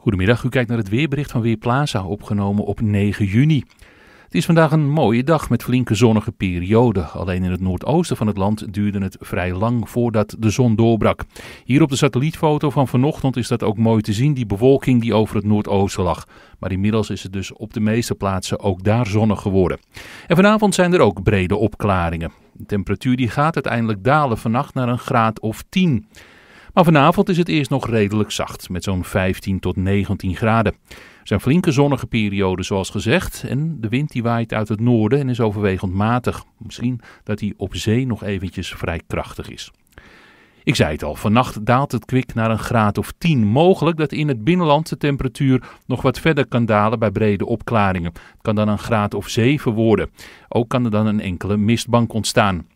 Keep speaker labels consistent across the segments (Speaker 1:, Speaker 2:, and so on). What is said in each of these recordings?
Speaker 1: Goedemiddag, u kijkt naar het weerbericht van Weerplaza, opgenomen op 9 juni. Het is vandaag een mooie dag met flinke zonnige perioden. Alleen in het noordoosten van het land duurde het vrij lang voordat de zon doorbrak. Hier op de satellietfoto van vanochtend is dat ook mooi te zien, die bewolking die over het noordoosten lag. Maar inmiddels is het dus op de meeste plaatsen ook daar zonnig geworden. En vanavond zijn er ook brede opklaringen. De temperatuur die gaat uiteindelijk dalen vannacht naar een graad of 10. Maar vanavond is het eerst nog redelijk zacht, met zo'n 15 tot 19 graden. Er zijn flinke zonnige perioden, zoals gezegd, en de wind die waait uit het noorden en is overwegend matig. Misschien dat die op zee nog eventjes vrij krachtig is. Ik zei het al, vannacht daalt het kwik naar een graad of 10. Mogelijk dat in het binnenland de temperatuur nog wat verder kan dalen bij brede opklaringen. Het kan dan een graad of 7 worden. Ook kan er dan een enkele mistbank ontstaan.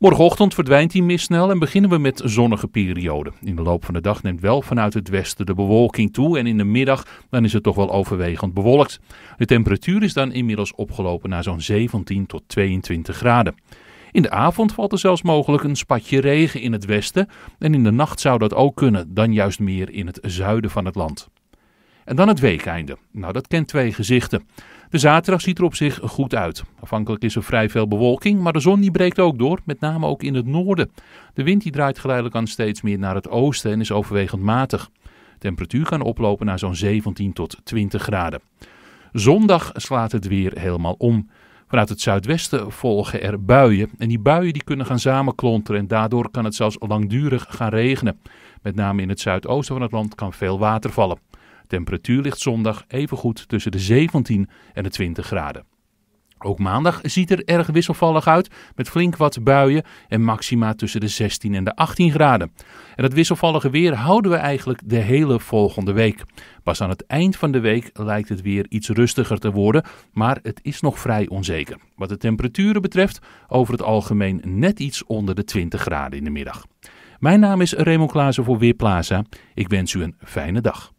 Speaker 1: Morgenochtend verdwijnt die mist snel en beginnen we met zonnige perioden. In de loop van de dag neemt wel vanuit het westen de bewolking toe en in de middag dan is het toch wel overwegend bewolkt. De temperatuur is dan inmiddels opgelopen naar zo'n 17 tot 22 graden. In de avond valt er zelfs mogelijk een spatje regen in het westen en in de nacht zou dat ook kunnen, dan juist meer in het zuiden van het land. En dan het weekeinde. Nou, dat kent twee gezichten. De zaterdag ziet er op zich goed uit. Afhankelijk is er vrij veel bewolking, maar de zon die breekt ook door, met name ook in het noorden. De wind die draait geleidelijk aan steeds meer naar het oosten en is overwegend matig. De temperatuur kan oplopen naar zo'n 17 tot 20 graden. Zondag slaat het weer helemaal om. Vanuit het zuidwesten volgen er buien. En die buien die kunnen gaan samenklonteren en daardoor kan het zelfs langdurig gaan regenen. Met name in het zuidoosten van het land kan veel water vallen. Temperatuur ligt zondag even goed tussen de 17 en de 20 graden. Ook maandag ziet er erg wisselvallig uit, met flink wat buien en maxima tussen de 16 en de 18 graden. En dat wisselvallige weer houden we eigenlijk de hele volgende week. Pas aan het eind van de week lijkt het weer iets rustiger te worden, maar het is nog vrij onzeker. Wat de temperaturen betreft, over het algemeen net iets onder de 20 graden in de middag. Mijn naam is Raymond Klaassen voor Weerplaza. Ik wens u een fijne dag.